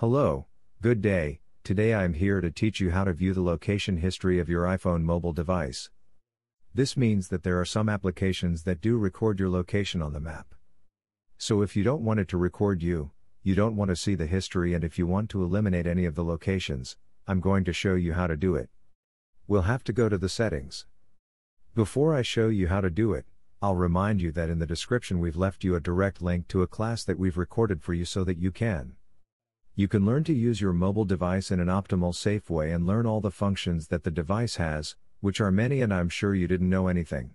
Hello, good day. Today I am here to teach you how to view the location history of your iPhone mobile device. This means that there are some applications that do record your location on the map. So if you don't want it to record you, you don't want to see the history and if you want to eliminate any of the locations, I'm going to show you how to do it. We'll have to go to the settings. Before I show you how to do it, I'll remind you that in the description we've left you a direct link to a class that we've recorded for you so that you can. You can learn to use your mobile device in an optimal safe way and learn all the functions that the device has, which are many and I'm sure you didn't know anything.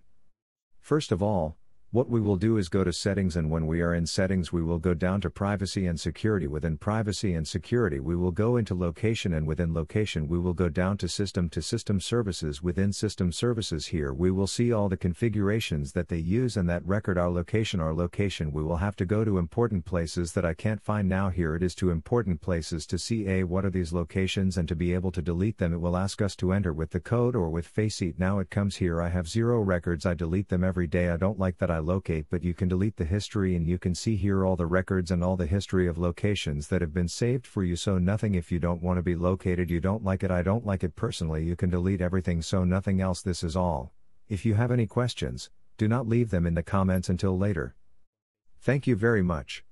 First of all, what we will do is go to settings and when we are in settings we will go down to privacy and security. Within privacy and security we will go into location and within location we will go down to system to system services. Within system services here we will see all the configurations that they use and that record our location our location. We will have to go to important places that I can't find now. Here it is to important places to see a what are these locations? And to be able to delete them it will ask us to enter with the code or with Face ID. Now it comes here I have zero records I delete them every day. I don't like that I locate but you can delete the history and you can see here all the records and all the history of locations that have been saved for you so nothing if you don't want to be located you don't like it I don't like it personally you can delete everything so nothing else this is all. If you have any questions, do not leave them in the comments until later. Thank you very much.